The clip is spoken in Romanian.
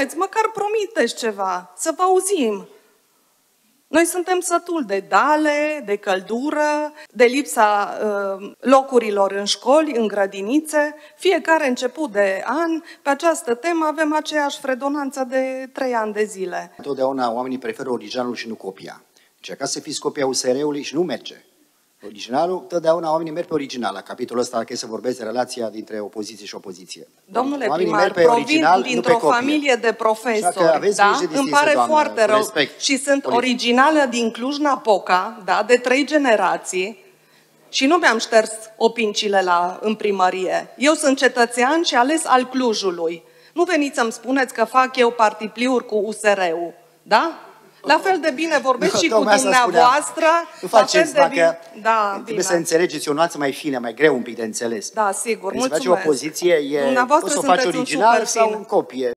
spuneți, măcar promiteți ceva, să vă auzim. Noi suntem sătul de dale, de căldură, de lipsa uh, locurilor în școli, în grădinițe. Fiecare început de an, pe această temă avem aceeași fredonanță de trei ani de zile. Întotdeauna oamenii preferă originalul și nu copia. Deci ca să fiți copia USR-ului și nu merge. Originalul, totdeauna oamenii merg pe original. La capitolul ăsta, dacă e să vorbesc de relația dintre opoziție și opoziție. Domnule oamenii primar, merg pe provin original, nu pe dintr-o copie. familie de Așa că profesori, aveți da? grijă, Îmi distinsă pare doamnă, foarte cu rău. respect. Și sunt Politic. originală din Cluj-Napoca, da? De trei generații. Și nu mi-am șters opincile la, în primărie. Eu sunt cetățean și ales al Clujului. Nu veniți să-mi spuneți că fac eu partipliuri cu USR-ul, da? La fel de bine vorbesc și cu Tocmai asta spuneam. dumneavoastră. Nu la faceți, fel de bine- dacă Da, trebuie bine. să înțelegeți o nuanță mai fină, mai greu un pic de înțeles. Da, sigur. Când se face Mulțumesc. opoziție, e, Dumneavoastră poți să o faci sunteți un original super sau fin. în copie.